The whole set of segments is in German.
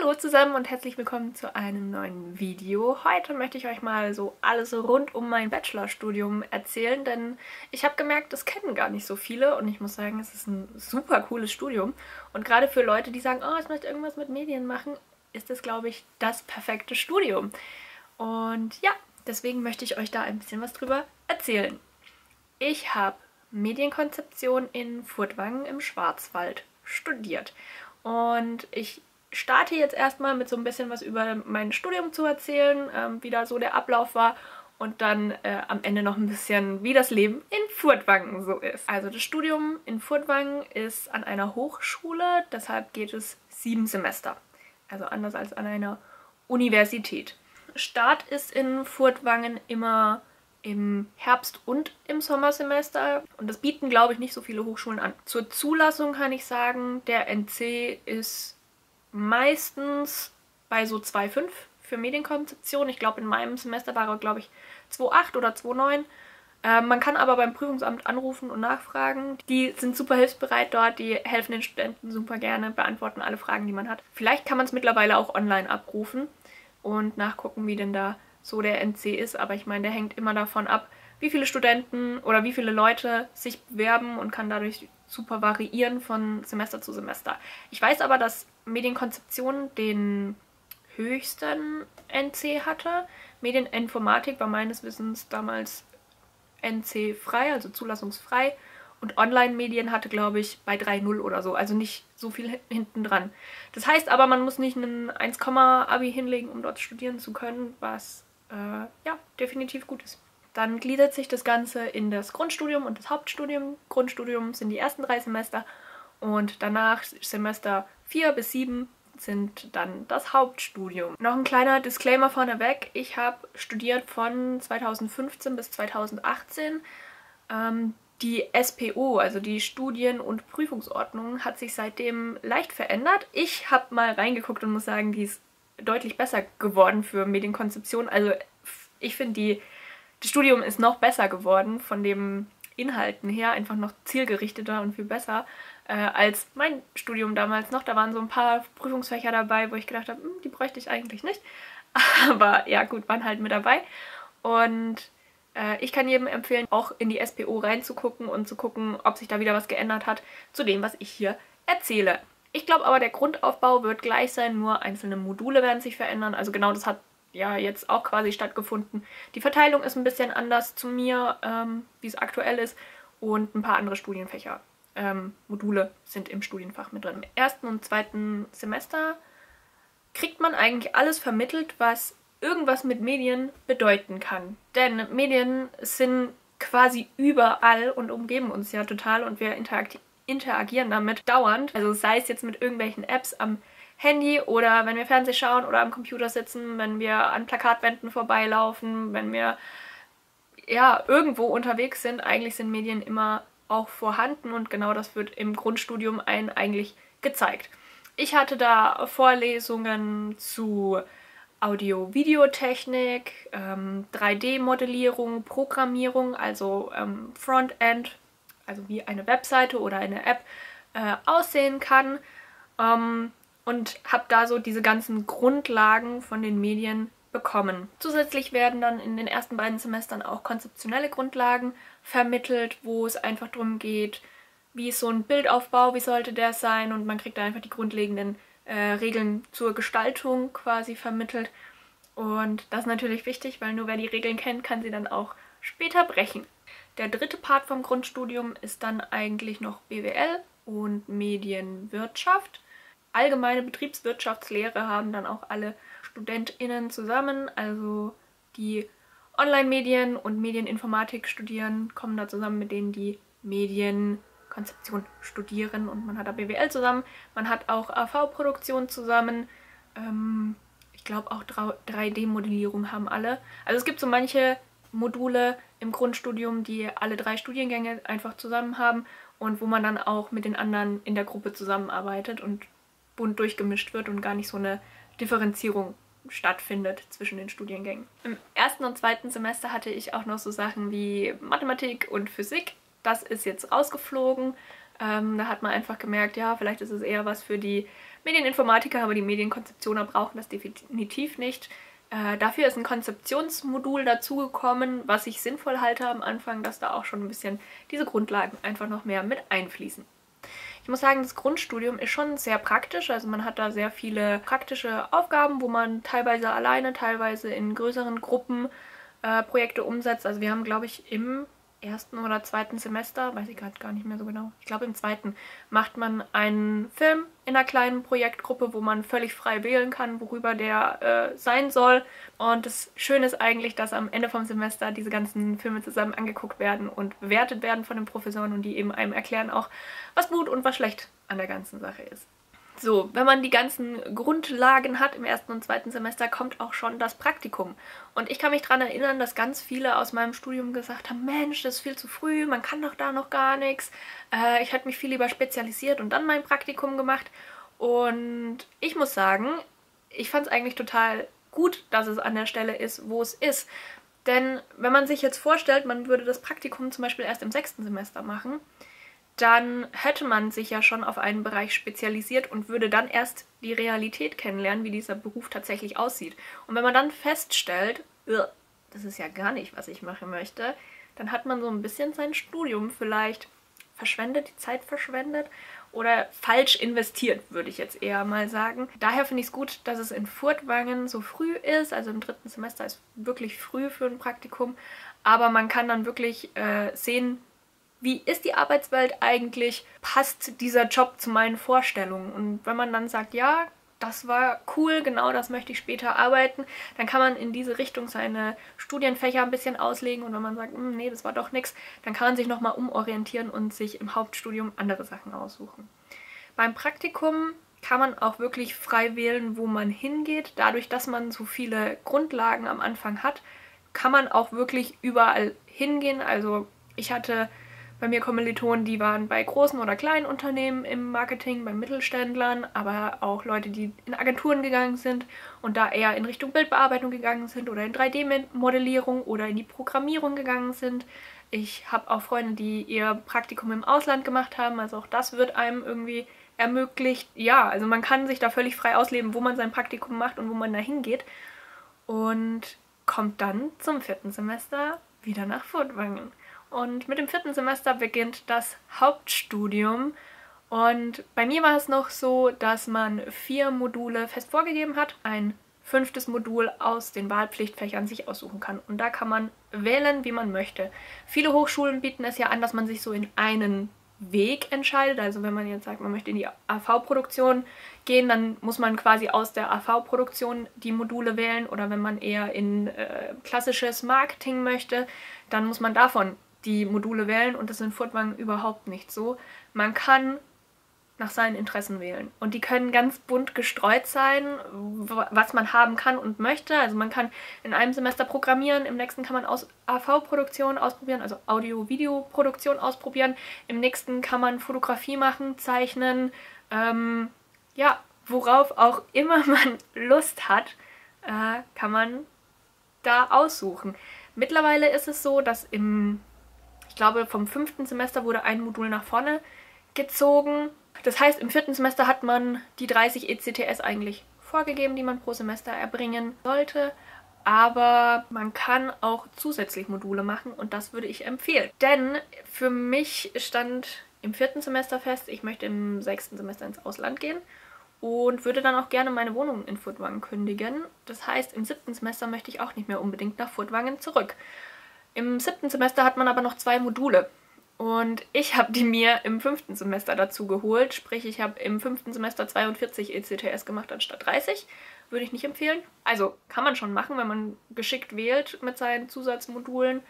Hallo zusammen und herzlich willkommen zu einem neuen Video. Heute möchte ich euch mal so alles rund um mein Bachelorstudium erzählen, denn ich habe gemerkt, das kennen gar nicht so viele und ich muss sagen, es ist ein super cooles Studium. Und gerade für Leute, die sagen, oh, ich möchte irgendwas mit Medien machen, ist das, glaube ich, das perfekte Studium. Und ja, deswegen möchte ich euch da ein bisschen was drüber erzählen. Ich habe Medienkonzeption in Furtwangen im Schwarzwald studiert. Und ich starte jetzt erstmal mit so ein bisschen was über mein Studium zu erzählen, ähm, wie da so der Ablauf war und dann äh, am Ende noch ein bisschen, wie das Leben in Furtwangen so ist. Also das Studium in Furtwangen ist an einer Hochschule, deshalb geht es sieben Semester. Also anders als an einer Universität. Start ist in Furtwangen immer im Herbst und im Sommersemester und das bieten, glaube ich, nicht so viele Hochschulen an. Zur Zulassung kann ich sagen, der NC ist meistens bei so 2,5 für Medienkonzeption. Ich glaube, in meinem Semester war er, glaube ich, 2,8 oder 2,9. Äh, man kann aber beim Prüfungsamt anrufen und nachfragen. Die sind super hilfsbereit dort, die helfen den Studenten super gerne, beantworten alle Fragen, die man hat. Vielleicht kann man es mittlerweile auch online abrufen und nachgucken, wie denn da so der NC ist. Aber ich meine, der hängt immer davon ab, wie viele Studenten oder wie viele Leute sich bewerben und kann dadurch super variieren von Semester zu Semester. Ich weiß aber, dass Medienkonzeption den höchsten NC hatte. Medieninformatik war meines Wissens damals NC frei, also zulassungsfrei. Und Online-Medien hatte, glaube ich, bei 3.0 oder so, also nicht so viel hinten dran. Das heißt aber, man muss nicht einen 1,Abi hinlegen, um dort studieren zu können, was äh, ja definitiv gut ist. Dann gliedert sich das Ganze in das Grundstudium und das Hauptstudium. Grundstudium sind die ersten drei Semester und danach Semester 4 bis 7 sind dann das Hauptstudium. Noch ein kleiner Disclaimer vorneweg. Ich habe studiert von 2015 bis 2018. Ähm, die SPO, also die Studien- und Prüfungsordnung, hat sich seitdem leicht verändert. Ich habe mal reingeguckt und muss sagen, die ist deutlich besser geworden für Medienkonzeption. Also ich finde, die das Studium ist noch besser geworden von den Inhalten her, einfach noch zielgerichteter und viel besser äh, als mein Studium damals noch. Da waren so ein paar Prüfungsfächer dabei, wo ich gedacht habe, hm, die bräuchte ich eigentlich nicht. Aber ja, gut, waren halt mit dabei. Und äh, ich kann jedem empfehlen, auch in die SPO reinzugucken und zu gucken, ob sich da wieder was geändert hat zu dem, was ich hier erzähle. Ich glaube aber, der Grundaufbau wird gleich sein, nur einzelne Module werden sich verändern. Also genau das hat ja jetzt auch quasi stattgefunden. Die Verteilung ist ein bisschen anders zu mir, ähm, wie es aktuell ist und ein paar andere Studienfächer, ähm, Module sind im Studienfach mit drin. Im ersten und zweiten Semester kriegt man eigentlich alles vermittelt, was irgendwas mit Medien bedeuten kann. Denn Medien sind quasi überall und umgeben uns ja total und wir interagieren damit dauernd. Also sei es jetzt mit irgendwelchen Apps am Handy oder wenn wir Fernseh schauen oder am Computer sitzen, wenn wir an Plakatwänden vorbeilaufen, wenn wir ja irgendwo unterwegs sind. Eigentlich sind Medien immer auch vorhanden und genau das wird im Grundstudium ein eigentlich gezeigt. Ich hatte da Vorlesungen zu Audio-Videotechnik, ähm, 3D-Modellierung, Programmierung, also ähm, Frontend, also wie eine Webseite oder eine App äh, aussehen kann. Ähm, und habe da so diese ganzen Grundlagen von den Medien bekommen. Zusätzlich werden dann in den ersten beiden Semestern auch konzeptionelle Grundlagen vermittelt, wo es einfach darum geht, wie ist so ein Bildaufbau, wie sollte der sein und man kriegt da einfach die grundlegenden äh, Regeln zur Gestaltung quasi vermittelt. Und das ist natürlich wichtig, weil nur wer die Regeln kennt, kann sie dann auch später brechen. Der dritte Part vom Grundstudium ist dann eigentlich noch BWL und Medienwirtschaft allgemeine Betriebswirtschaftslehre haben dann auch alle StudentInnen zusammen, also die Online-Medien und Medieninformatik studieren, kommen da zusammen mit denen, die Medienkonzeption studieren und man hat da BWL zusammen, man hat auch AV-Produktion zusammen, ähm, ich glaube auch 3D-Modellierung haben alle. Also es gibt so manche Module im Grundstudium, die alle drei Studiengänge einfach zusammen haben und wo man dann auch mit den anderen in der Gruppe zusammenarbeitet und bunt durchgemischt wird und gar nicht so eine Differenzierung stattfindet zwischen den Studiengängen. Im ersten und zweiten Semester hatte ich auch noch so Sachen wie Mathematik und Physik. Das ist jetzt rausgeflogen. Ähm, da hat man einfach gemerkt, ja, vielleicht ist es eher was für die Medieninformatiker, aber die Medienkonzeptioner brauchen das definitiv nicht. Äh, dafür ist ein Konzeptionsmodul dazugekommen, was ich sinnvoll halte am Anfang, dass da auch schon ein bisschen diese Grundlagen einfach noch mehr mit einfließen. Ich muss sagen, das Grundstudium ist schon sehr praktisch. Also man hat da sehr viele praktische Aufgaben, wo man teilweise alleine, teilweise in größeren Gruppen äh, Projekte umsetzt. Also wir haben, glaube ich, im ersten oder zweiten Semester, weiß ich gerade gar nicht mehr so genau, ich glaube im zweiten, macht man einen Film in einer kleinen Projektgruppe, wo man völlig frei wählen kann, worüber der äh, sein soll. Und das Schöne ist eigentlich, dass am Ende vom Semester diese ganzen Filme zusammen angeguckt werden und bewertet werden von den Professoren und die eben einem erklären auch, was gut und was schlecht an der ganzen Sache ist. So, wenn man die ganzen Grundlagen hat im ersten und zweiten Semester, kommt auch schon das Praktikum. Und ich kann mich daran erinnern, dass ganz viele aus meinem Studium gesagt haben, Mensch, das ist viel zu früh, man kann doch da noch gar nichts. Äh, ich hätte mich viel lieber spezialisiert und dann mein Praktikum gemacht. Und ich muss sagen, ich fand es eigentlich total gut, dass es an der Stelle ist, wo es ist. Denn wenn man sich jetzt vorstellt, man würde das Praktikum zum Beispiel erst im sechsten Semester machen, dann hätte man sich ja schon auf einen Bereich spezialisiert und würde dann erst die Realität kennenlernen, wie dieser Beruf tatsächlich aussieht. Und wenn man dann feststellt, das ist ja gar nicht, was ich machen möchte, dann hat man so ein bisschen sein Studium vielleicht verschwendet, die Zeit verschwendet oder falsch investiert, würde ich jetzt eher mal sagen. Daher finde ich es gut, dass es in Furtwangen so früh ist, also im dritten Semester ist wirklich früh für ein Praktikum, aber man kann dann wirklich äh, sehen, wie ist die Arbeitswelt eigentlich? Passt dieser Job zu meinen Vorstellungen? Und wenn man dann sagt, ja, das war cool, genau das möchte ich später arbeiten, dann kann man in diese Richtung seine Studienfächer ein bisschen auslegen und wenn man sagt, hm, nee, das war doch nichts, dann kann man sich nochmal umorientieren und sich im Hauptstudium andere Sachen aussuchen. Beim Praktikum kann man auch wirklich frei wählen, wo man hingeht. Dadurch, dass man so viele Grundlagen am Anfang hat, kann man auch wirklich überall hingehen. Also ich hatte bei mir Kommilitonen, die waren bei großen oder kleinen Unternehmen im Marketing, bei Mittelständlern, aber auch Leute, die in Agenturen gegangen sind und da eher in Richtung Bildbearbeitung gegangen sind oder in 3D-Modellierung oder in die Programmierung gegangen sind. Ich habe auch Freunde, die ihr Praktikum im Ausland gemacht haben, also auch das wird einem irgendwie ermöglicht. Ja, also man kann sich da völlig frei ausleben, wo man sein Praktikum macht und wo man da hingeht und kommt dann zum vierten Semester wieder nach Furtwangen. Und mit dem vierten Semester beginnt das Hauptstudium. Und bei mir war es noch so, dass man vier Module fest vorgegeben hat, ein fünftes Modul aus den Wahlpflichtfächern sich aussuchen kann. Und da kann man wählen, wie man möchte. Viele Hochschulen bieten es ja an, dass man sich so in einen Weg entscheidet. Also wenn man jetzt sagt, man möchte in die AV-Produktion gehen, dann muss man quasi aus der AV-Produktion die Module wählen. Oder wenn man eher in äh, klassisches Marketing möchte, dann muss man davon die Module wählen und das ist in Furtwangen überhaupt nicht so. Man kann nach seinen Interessen wählen. Und die können ganz bunt gestreut sein, was man haben kann und möchte. Also man kann in einem Semester programmieren, im nächsten kann man aus AV-Produktion ausprobieren, also Audio-Video-Produktion ausprobieren. Im nächsten kann man Fotografie machen, zeichnen, ähm, ja, worauf auch immer man Lust hat, äh, kann man da aussuchen. Mittlerweile ist es so, dass im glaube, vom fünften Semester wurde ein Modul nach vorne gezogen. Das heißt, im vierten Semester hat man die 30 ECTS eigentlich vorgegeben, die man pro Semester erbringen sollte. Aber man kann auch zusätzlich Module machen und das würde ich empfehlen. Denn für mich stand im vierten Semester fest, ich möchte im sechsten Semester ins Ausland gehen und würde dann auch gerne meine Wohnung in Furtwangen kündigen. Das heißt, im siebten Semester möchte ich auch nicht mehr unbedingt nach Furtwangen zurück. Im siebten Semester hat man aber noch zwei Module. Und ich habe die mir im fünften Semester dazu geholt. Sprich, ich habe im fünften Semester 42 ECTS gemacht anstatt 30. Würde ich nicht empfehlen. Also kann man schon machen, wenn man geschickt wählt mit seinen Zusatzmodulen.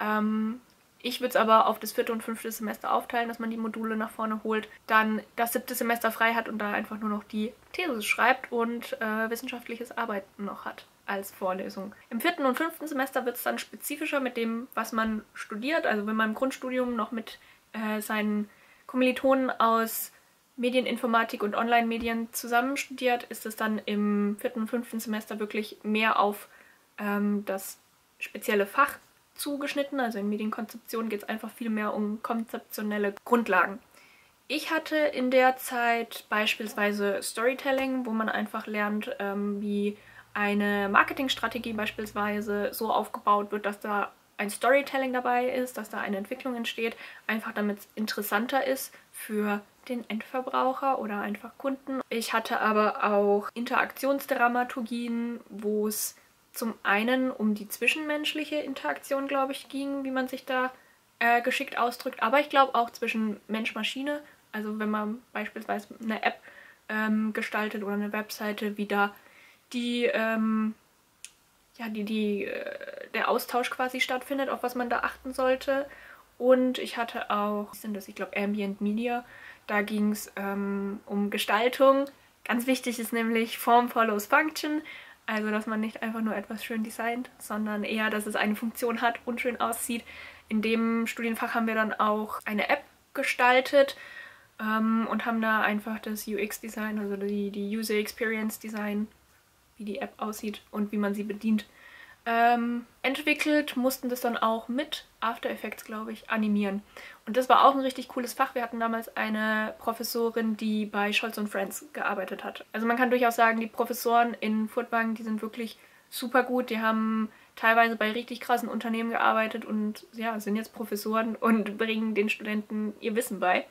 Ähm, ich würde es aber auf das vierte und fünfte Semester aufteilen, dass man die Module nach vorne holt, dann das siebte Semester frei hat und da einfach nur noch die These schreibt und äh, wissenschaftliches Arbeiten noch hat als Vorlesung. Im vierten und fünften Semester wird es dann spezifischer mit dem, was man studiert. Also wenn man im Grundstudium noch mit äh, seinen Kommilitonen aus Medieninformatik und Online-Medien zusammen studiert, ist es dann im vierten und fünften Semester wirklich mehr auf ähm, das spezielle Fach zugeschnitten. Also in Medienkonzeption geht es einfach viel mehr um konzeptionelle Grundlagen. Ich hatte in der Zeit beispielsweise Storytelling, wo man einfach lernt, ähm, wie eine Marketingstrategie beispielsweise so aufgebaut wird, dass da ein Storytelling dabei ist, dass da eine Entwicklung entsteht, einfach damit es interessanter ist für den Endverbraucher oder einfach Kunden. Ich hatte aber auch Interaktionsdramaturgien, wo es zum einen um die zwischenmenschliche Interaktion, glaube ich, ging, wie man sich da äh, geschickt ausdrückt, aber ich glaube auch zwischen Mensch-Maschine also wenn man beispielsweise eine App ähm, gestaltet oder eine Webseite, wie da die, ähm, ja, die, die, äh, der Austausch quasi stattfindet, auf was man da achten sollte. Und ich hatte auch, sind das? Ich glaube Ambient Media. Da ging es ähm, um Gestaltung. Ganz wichtig ist nämlich Form follows Function. Also, dass man nicht einfach nur etwas schön designt, sondern eher, dass es eine Funktion hat und schön aussieht. In dem Studienfach haben wir dann auch eine App gestaltet ähm, und haben da einfach das UX-Design, also die, die User Experience Design, wie die App aussieht und wie man sie bedient, ähm, entwickelt, mussten das dann auch mit After Effects, glaube ich, animieren. Und das war auch ein richtig cooles Fach. Wir hatten damals eine Professorin, die bei Scholz und Friends gearbeitet hat. Also man kann durchaus sagen, die Professoren in Furtwangen, die sind wirklich super gut. Die haben teilweise bei richtig krassen Unternehmen gearbeitet und ja, sind jetzt Professoren und bringen den Studenten ihr Wissen bei.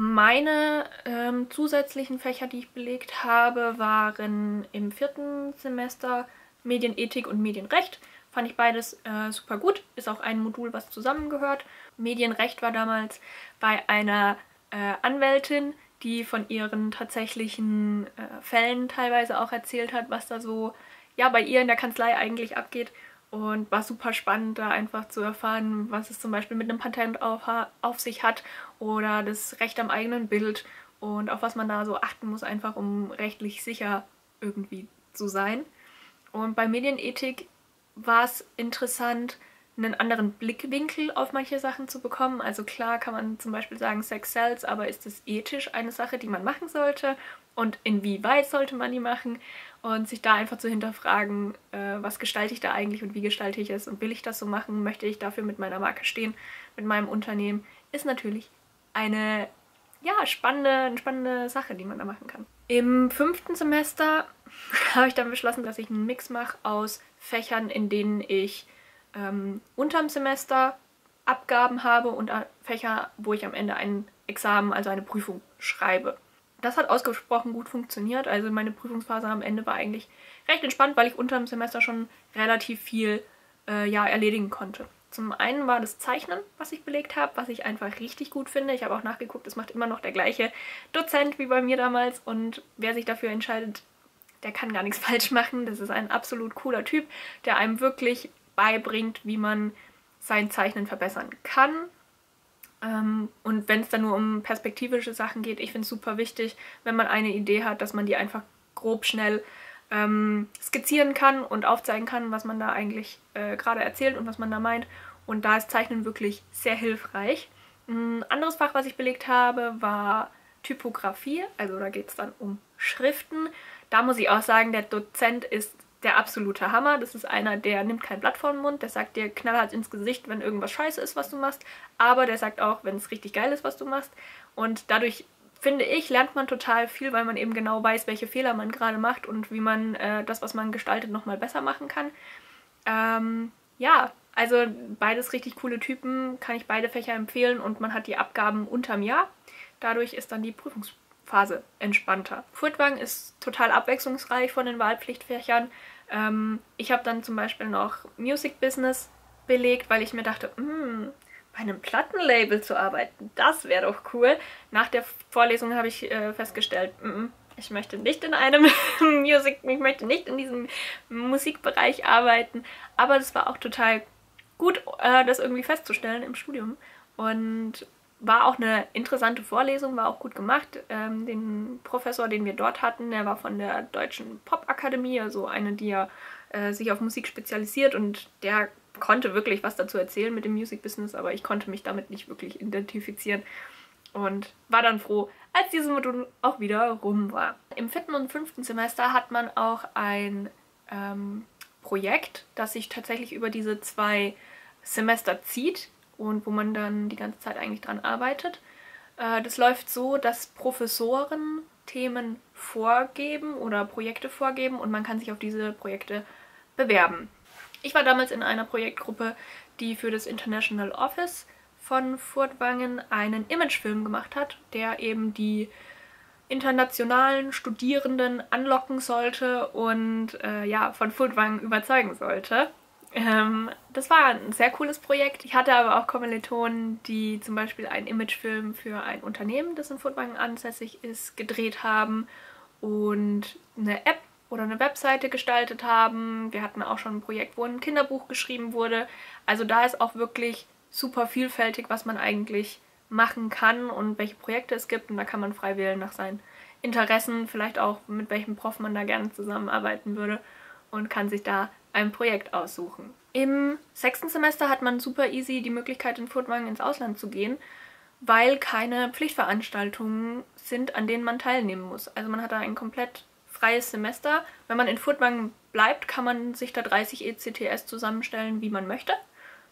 Meine ähm, zusätzlichen Fächer, die ich belegt habe, waren im vierten Semester Medienethik und Medienrecht. Fand ich beides äh, super gut. Ist auch ein Modul, was zusammengehört. Medienrecht war damals bei einer äh, Anwältin, die von ihren tatsächlichen äh, Fällen teilweise auch erzählt hat, was da so ja bei ihr in der Kanzlei eigentlich abgeht. Und war super spannend, da einfach zu erfahren, was es zum Beispiel mit einem Patent auf, auf sich hat oder das Recht am eigenen Bild und auf was man da so achten muss, einfach um rechtlich sicher irgendwie zu sein. Und bei Medienethik war es interessant, einen anderen Blickwinkel auf manche Sachen zu bekommen. Also klar kann man zum Beispiel sagen, Sex sells, aber ist es ethisch eine Sache, die man machen sollte? Und inwieweit sollte man die machen? Und sich da einfach zu hinterfragen, äh, was gestalte ich da eigentlich und wie gestalte ich es und will ich das so machen? Möchte ich dafür mit meiner Marke stehen, mit meinem Unternehmen? Ist natürlich eine ja, spannende, eine spannende Sache, die man da machen kann. Im fünften Semester habe ich dann beschlossen, dass ich einen Mix mache aus Fächern, in denen ich ähm, unterm Semester Abgaben habe und Fächer, wo ich am Ende ein Examen, also eine Prüfung schreibe. Das hat ausgesprochen gut funktioniert. Also meine Prüfungsphase am Ende war eigentlich recht entspannt, weil ich unterm Semester schon relativ viel äh, ja, erledigen konnte. Zum einen war das Zeichnen, was ich belegt habe, was ich einfach richtig gut finde. Ich habe auch nachgeguckt, es macht immer noch der gleiche Dozent wie bei mir damals. Und wer sich dafür entscheidet, der kann gar nichts falsch machen. Das ist ein absolut cooler Typ, der einem wirklich beibringt, wie man sein Zeichnen verbessern kann. Ähm, und wenn es dann nur um perspektivische Sachen geht, ich finde es super wichtig, wenn man eine Idee hat, dass man die einfach grob schnell ähm, skizzieren kann und aufzeigen kann, was man da eigentlich äh, gerade erzählt und was man da meint. Und da ist Zeichnen wirklich sehr hilfreich. Ein anderes Fach, was ich belegt habe, war Typografie. Also da geht es dann um Schriften. Da muss ich auch sagen, der Dozent ist der absolute Hammer. Das ist einer, der nimmt kein Blatt vor den Mund, der sagt dir knallhart ins Gesicht, wenn irgendwas scheiße ist, was du machst. Aber der sagt auch, wenn es richtig geil ist, was du machst. Und dadurch finde ich, lernt man total viel, weil man eben genau weiß, welche Fehler man gerade macht und wie man äh, das, was man gestaltet, nochmal besser machen kann. Ähm, ja, also beides richtig coole Typen, kann ich beide Fächer empfehlen und man hat die Abgaben unterm Jahr. Dadurch ist dann die Prüfungsphase entspannter. Furtwang ist total abwechslungsreich von den Wahlpflichtfächern. Ähm, ich habe dann zum Beispiel noch Music Business belegt, weil ich mir dachte, hm, bei einem Plattenlabel zu arbeiten, das wäre doch cool. Nach der Vorlesung habe ich äh, festgestellt, mm, mm, ich möchte nicht in einem Music, ich möchte nicht in diesem Musikbereich arbeiten. Aber das war auch total gut, äh, das irgendwie festzustellen im Studium. Und war auch eine interessante Vorlesung, war auch gut gemacht. Ähm, den Professor, den wir dort hatten, der war von der Deutschen Popakademie, also eine, die ja äh, sich auf Musik spezialisiert und der konnte wirklich was dazu erzählen mit dem Music Business, aber ich konnte mich damit nicht wirklich identifizieren und war dann froh, als dieses Modul auch wieder rum war. Im vierten und fünften Semester hat man auch ein ähm, Projekt, das sich tatsächlich über diese zwei Semester zieht und wo man dann die ganze Zeit eigentlich dran arbeitet. Äh, das läuft so, dass Professoren Themen vorgeben oder Projekte vorgeben und man kann sich auf diese Projekte bewerben. Ich war damals in einer Projektgruppe, die für das International Office von Furtwangen einen Imagefilm gemacht hat, der eben die internationalen Studierenden anlocken sollte und äh, ja, von Furtwangen überzeugen sollte. Ähm, das war ein sehr cooles Projekt. Ich hatte aber auch Kommilitonen, die zum Beispiel einen Imagefilm für ein Unternehmen, das in Furtwangen ansässig ist, gedreht haben und eine App oder eine Webseite gestaltet haben. Wir hatten auch schon ein Projekt, wo ein Kinderbuch geschrieben wurde. Also da ist auch wirklich super vielfältig, was man eigentlich machen kann und welche Projekte es gibt. Und da kann man frei wählen nach seinen Interessen, vielleicht auch mit welchem Prof man da gerne zusammenarbeiten würde und kann sich da ein Projekt aussuchen. Im sechsten Semester hat man super easy die Möglichkeit, in Furtwangen ins Ausland zu gehen, weil keine Pflichtveranstaltungen sind, an denen man teilnehmen muss. Also man hat da ein komplett freies Semester. Wenn man in Furtwangen bleibt, kann man sich da 30 ECTS zusammenstellen, wie man möchte.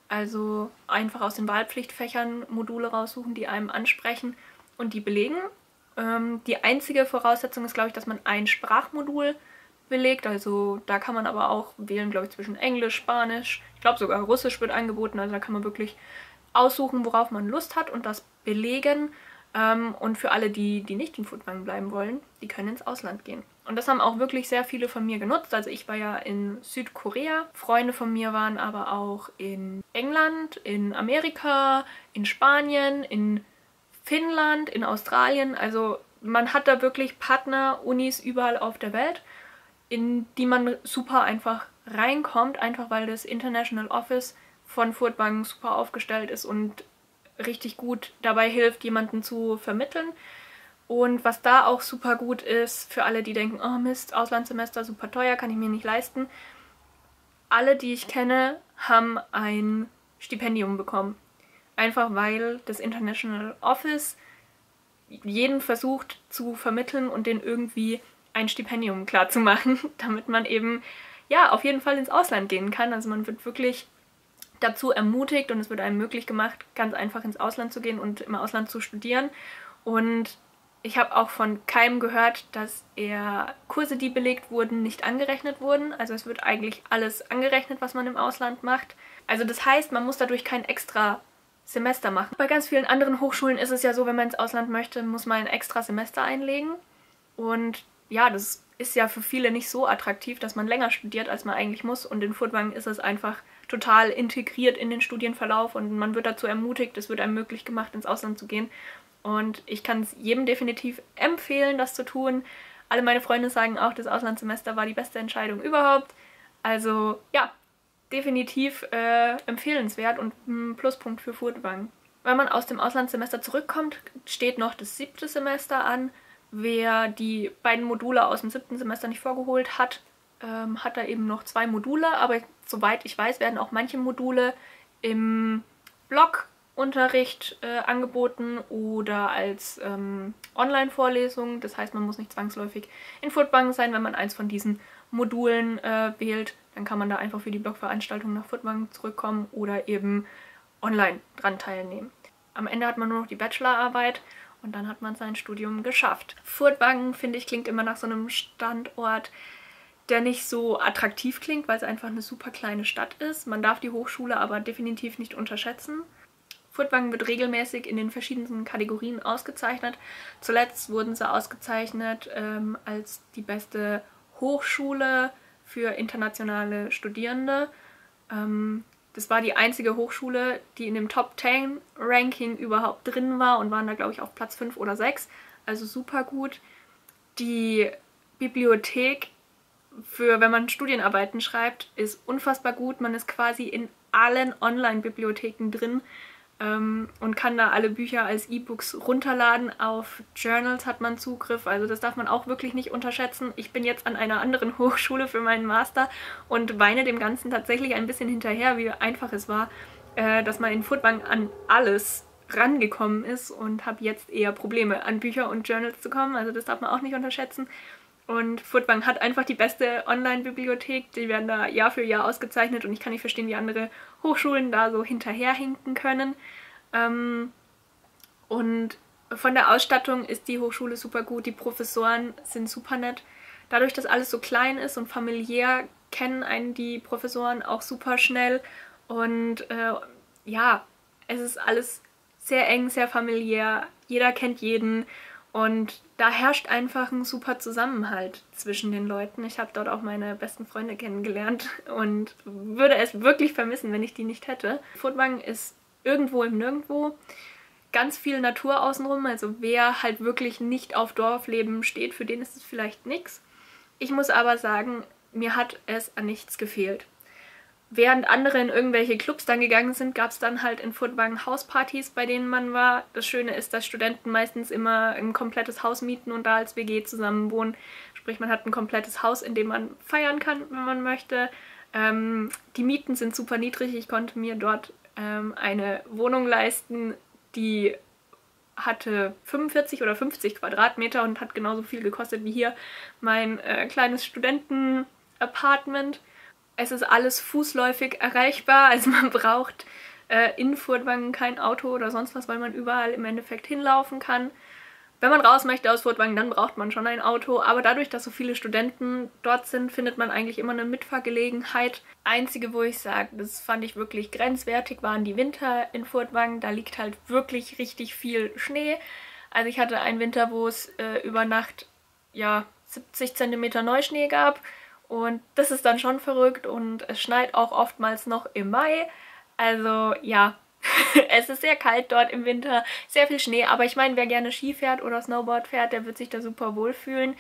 Also einfach aus den Wahlpflichtfächern Module raussuchen, die einem ansprechen und die belegen. Ähm, die einzige Voraussetzung ist, glaube ich, dass man ein Sprachmodul belegt. Also da kann man aber auch wählen, glaube ich, zwischen Englisch, Spanisch. Ich glaube sogar Russisch wird angeboten. Also da kann man wirklich aussuchen, worauf man Lust hat und das belegen. Ähm, und für alle, die, die nicht in Furtwangen bleiben wollen, die können ins Ausland gehen. Und das haben auch wirklich sehr viele von mir genutzt. Also ich war ja in Südkorea, Freunde von mir waren aber auch in England, in Amerika, in Spanien, in Finnland, in Australien. Also man hat da wirklich Partner, Unis überall auf der Welt in die man super einfach reinkommt, einfach weil das International Office von Furtwangen super aufgestellt ist und richtig gut dabei hilft, jemanden zu vermitteln. Und was da auch super gut ist, für alle, die denken, oh Mist, Auslandssemester super teuer, kann ich mir nicht leisten. Alle, die ich kenne, haben ein Stipendium bekommen. Einfach weil das International Office jeden versucht zu vermitteln und den irgendwie ein Stipendium klar zu machen, damit man eben ja auf jeden Fall ins Ausland gehen kann. Also man wird wirklich dazu ermutigt und es wird einem möglich gemacht, ganz einfach ins Ausland zu gehen und im Ausland zu studieren. Und ich habe auch von keinem gehört, dass er Kurse, die belegt wurden, nicht angerechnet wurden. Also es wird eigentlich alles angerechnet, was man im Ausland macht. Also das heißt, man muss dadurch kein extra Semester machen. Bei ganz vielen anderen Hochschulen ist es ja so, wenn man ins Ausland möchte, muss man ein extra Semester einlegen. Und ja, das ist ja für viele nicht so attraktiv, dass man länger studiert, als man eigentlich muss. Und in Furtwangen ist es einfach total integriert in den Studienverlauf und man wird dazu ermutigt, es wird einem möglich gemacht, ins Ausland zu gehen. Und ich kann es jedem definitiv empfehlen, das zu tun. Alle meine Freunde sagen auch, das Auslandssemester war die beste Entscheidung überhaupt. Also ja, definitiv äh, empfehlenswert und ein Pluspunkt für Furtwangen. Wenn man aus dem Auslandssemester zurückkommt, steht noch das siebte Semester an. Wer die beiden Module aus dem siebten Semester nicht vorgeholt hat, ähm, hat da eben noch zwei Module, aber soweit ich weiß, werden auch manche Module im Blogunterricht äh, angeboten oder als ähm, Online-Vorlesung. Das heißt, man muss nicht zwangsläufig in Furtwangen sein, wenn man eins von diesen Modulen äh, wählt. Dann kann man da einfach für die Blogveranstaltung nach Furtwangen zurückkommen oder eben online dran teilnehmen. Am Ende hat man nur noch die Bachelorarbeit und dann hat man sein Studium geschafft. Furtwangen, finde ich, klingt immer nach so einem Standort, der nicht so attraktiv klingt, weil es einfach eine super kleine Stadt ist. Man darf die Hochschule aber definitiv nicht unterschätzen. Furtwangen wird regelmäßig in den verschiedensten Kategorien ausgezeichnet. Zuletzt wurden sie ausgezeichnet ähm, als die beste Hochschule für internationale Studierende. Ähm, das war die einzige Hochschule, die in dem Top 10 Ranking überhaupt drin war und waren da, glaube ich, auf Platz 5 oder 6. Also super gut. Die Bibliothek für, wenn man Studienarbeiten schreibt, ist unfassbar gut. Man ist quasi in allen Online-Bibliotheken drin ähm, und kann da alle Bücher als E-Books runterladen. Auf Journals hat man Zugriff, also das darf man auch wirklich nicht unterschätzen. Ich bin jetzt an einer anderen Hochschule für meinen Master und weine dem Ganzen tatsächlich ein bisschen hinterher, wie einfach es war, äh, dass man in Foodbank an alles rangekommen ist und habe jetzt eher Probleme, an Bücher und Journals zu kommen. Also das darf man auch nicht unterschätzen. Und Furtwang hat einfach die beste Online-Bibliothek. Die werden da Jahr für Jahr ausgezeichnet und ich kann nicht verstehen, wie andere Hochschulen da so hinterherhinken können. Ähm, und Von der Ausstattung ist die Hochschule super gut, die Professoren sind super nett. Dadurch, dass alles so klein ist und familiär, kennen einen die Professoren auch super schnell. Und äh, ja, es ist alles sehr eng, sehr familiär. Jeder kennt jeden. Und da herrscht einfach ein super Zusammenhalt zwischen den Leuten. Ich habe dort auch meine besten Freunde kennengelernt und würde es wirklich vermissen, wenn ich die nicht hätte. Furtwangen ist irgendwo im Nirgendwo. Ganz viel Natur außenrum, also wer halt wirklich nicht auf Dorfleben steht, für den ist es vielleicht nichts. Ich muss aber sagen, mir hat es an nichts gefehlt. Während andere in irgendwelche Clubs dann gegangen sind, gab es dann halt in Furtwangen Hauspartys, bei denen man war. Das Schöne ist, dass Studenten meistens immer ein komplettes Haus mieten und da als WG zusammen wohnen. Sprich, man hat ein komplettes Haus, in dem man feiern kann, wenn man möchte. Ähm, die Mieten sind super niedrig. Ich konnte mir dort ähm, eine Wohnung leisten, die hatte 45 oder 50 Quadratmeter und hat genauso viel gekostet wie hier mein äh, kleines Studenten-Apartment. Es ist alles fußläufig erreichbar, also man braucht äh, in Furtwangen kein Auto oder sonst was, weil man überall im Endeffekt hinlaufen kann. Wenn man raus möchte aus Furtwangen, dann braucht man schon ein Auto. Aber dadurch, dass so viele Studenten dort sind, findet man eigentlich immer eine Mitfahrgelegenheit. Einzige, wo ich sage, das fand ich wirklich grenzwertig, waren die Winter in Furtwangen. Da liegt halt wirklich richtig viel Schnee. Also ich hatte einen Winter, wo es äh, über Nacht ja 70 cm Neuschnee gab. Und das ist dann schon verrückt und es schneit auch oftmals noch im Mai. Also ja, es ist sehr kalt dort im Winter, sehr viel Schnee. Aber ich meine, wer gerne Ski fährt oder Snowboard fährt, der wird sich da super wohl fühlen.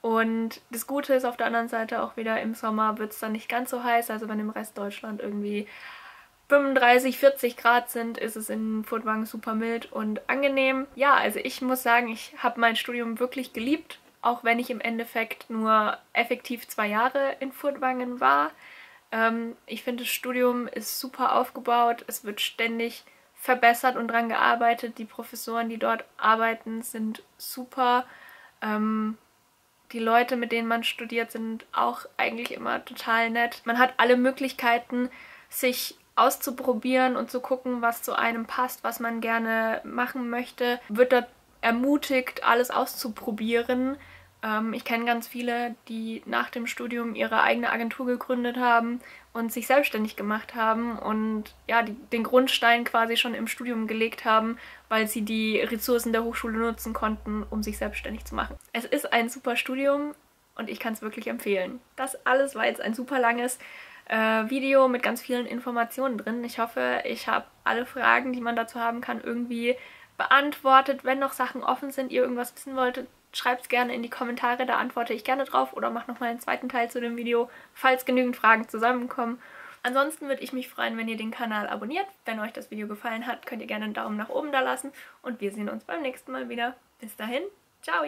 Und das Gute ist auf der anderen Seite auch wieder, im Sommer wird es dann nicht ganz so heiß. Also wenn im Rest Deutschland irgendwie 35, 40 Grad sind, ist es in Furtwangen super mild und angenehm. Ja, also ich muss sagen, ich habe mein Studium wirklich geliebt auch wenn ich im Endeffekt nur effektiv zwei Jahre in Furtwangen war. Ähm, ich finde, das Studium ist super aufgebaut, es wird ständig verbessert und daran gearbeitet. Die Professoren, die dort arbeiten, sind super. Ähm, die Leute, mit denen man studiert, sind auch eigentlich immer total nett. Man hat alle Möglichkeiten, sich auszuprobieren und zu gucken, was zu einem passt, was man gerne machen möchte. Wird dort ermutigt, alles auszuprobieren. Ähm, ich kenne ganz viele, die nach dem Studium ihre eigene Agentur gegründet haben und sich selbstständig gemacht haben und ja, die, den Grundstein quasi schon im Studium gelegt haben, weil sie die Ressourcen der Hochschule nutzen konnten, um sich selbstständig zu machen. Es ist ein super Studium und ich kann es wirklich empfehlen. Das alles war jetzt ein super langes äh, Video mit ganz vielen Informationen drin. Ich hoffe, ich habe alle Fragen, die man dazu haben kann, irgendwie beantwortet. Wenn noch Sachen offen sind, ihr irgendwas wissen wolltet, schreibt es gerne in die Kommentare, da antworte ich gerne drauf oder mache nochmal einen zweiten Teil zu dem Video, falls genügend Fragen zusammenkommen. Ansonsten würde ich mich freuen, wenn ihr den Kanal abonniert. Wenn euch das Video gefallen hat, könnt ihr gerne einen Daumen nach oben da lassen und wir sehen uns beim nächsten Mal wieder. Bis dahin, ciao!